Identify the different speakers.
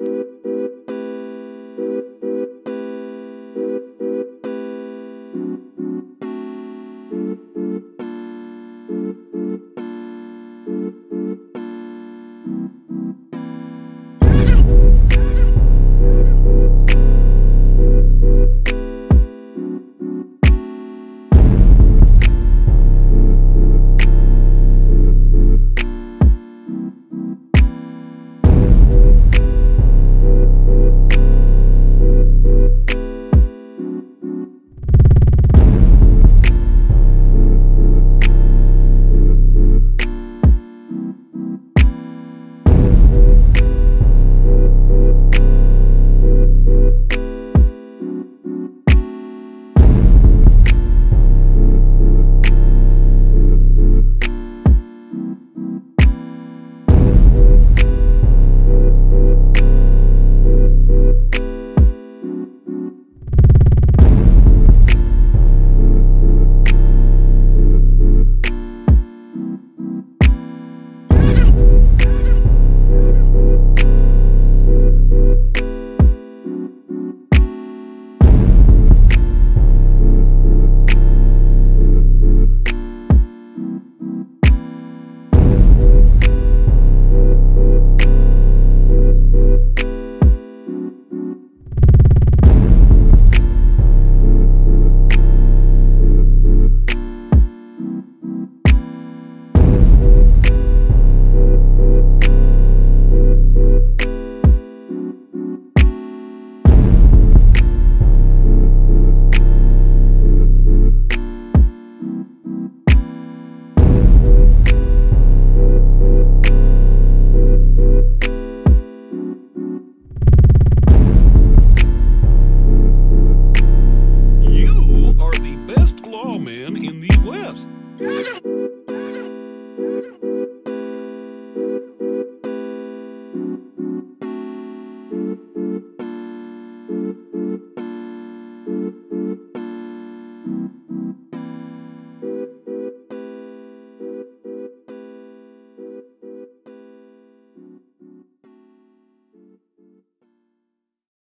Speaker 1: You Woo!